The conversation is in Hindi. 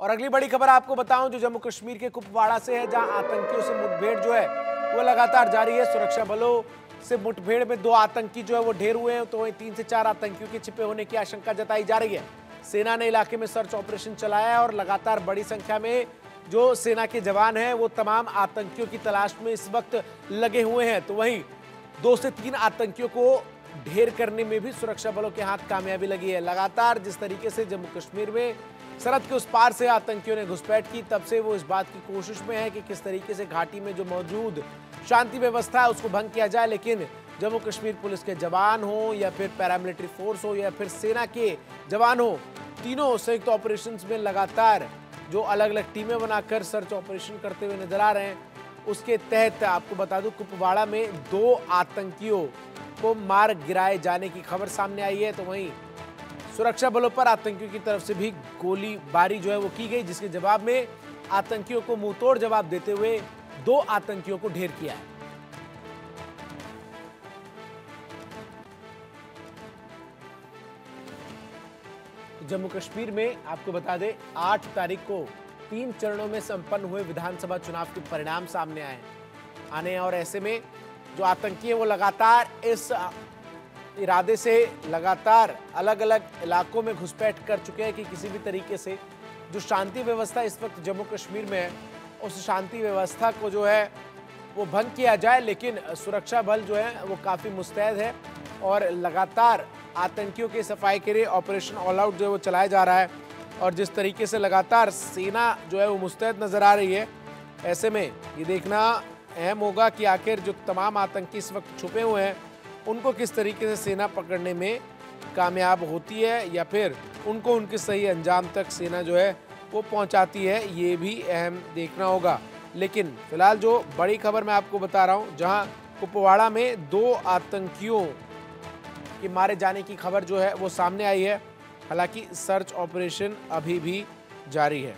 और अगली बड़ी खबर आपको बताऊँ, जो जम्मू कश्मीर के कुपवाड़ा से है, जहाँ आतंकियों से मुठभेड़ जो है, वो लगातार जारी है। सुरक्षा बलों से मुठभेड़ में दो आतंकी जो है, वो ढेर हुए हैं तो वहीं तीन से चार आतंकियों के छिपे होने की आशंका जताई जा रही है। सेना ने इलाके में सर्च ऑपरेशन चलाया है और लगातार बड़ी संख्या में जो सेना के जवान हैं, वो तमाम आतंकियों की तलाश में इस वक्त लगे हुए हैं। तो वहीं दो से तीन आतंकियों को ढेर करने में भी सुरक्षा बलों के हाथ कामयाबी लगी है। लगातार जिस तरीके से जम्मू कश्मीर में सरहद के उस पार से आतंकियों ने घुसपैठ की, तब से वो इस बात की कोशिश में है कि किस तरीके से घाटी में जो मौजूद शांति व्यवस्था है, उसको भंग किया जाए। लेकिन जम्मू कश्मीर पुलिस के जवान हो या फिर पैरामिलिट्री फोर्स हो या फिर सेना के जवान हो, तीनों संयुक्त तो ऑपरेशन में लगातार जो अलग अलग टीमें बनाकर सर्च ऑपरेशन करते हुए नज़र आ रहे हैं। उसके तहत आपको बता दूँ, कुपवाड़ा में दो आतंकियों को मार गिराए जाने की खबर सामने आई है। तो वहीं सुरक्षा बलों पर आतंकियों की तरफ़ से भी गोलीबारी जो है वो की गई, जिसके जवाब में आतंकियों को मुंहतोड़ जवाब देते हुए दो आतंकियों को ढेर किया है। जम्मू कश्मीर में आपको बता दें, आठ तारीख को तीन चरणों में संपन्न हुए विधानसभा चुनाव के परिणाम सामने आए आने और ऐसे में जो आतंकी है, वो लगातार इस इरादे से लगातार अलग अलग इलाकों में घुसपैठ कर चुके हैं कि किसी भी तरीके से जो शांति व्यवस्था इस वक्त जम्मू कश्मीर में है, उस शांति व्यवस्था को जो है, वो भंग किया जाए, लेकिन सुरक्षा बल जो है, वो काफ़ी मुस्तैद है और लगातार आतंकियों के सफ़ाई के लिए ऑपरेशन ऑल आउट जो है, वो चलाया जा रहा है। और जिस तरीके से लगातार सेना जो है वो मुस्तैद नज़र आ रही है, ऐसे में ये देखना अहम होगा कि आखिर जो तमाम आतंकी इस वक्त छुपे हुए हैं, उनको किस तरीके से सेना पकड़ने में कामयाब होती है या फिर उनको उनके सही अंजाम तक सेना जो है वो पहुंचाती है, ये भी अहम देखना होगा। लेकिन फ़िलहाल जो बड़ी खबर मैं आपको बता रहा हूँ, जहाँ कुपवाड़ा में दो आतंकियों के मारे जाने की खबर जो है वो सामने आई है हालाँकि सर्च ऑपरेशन अभी भी जारी है।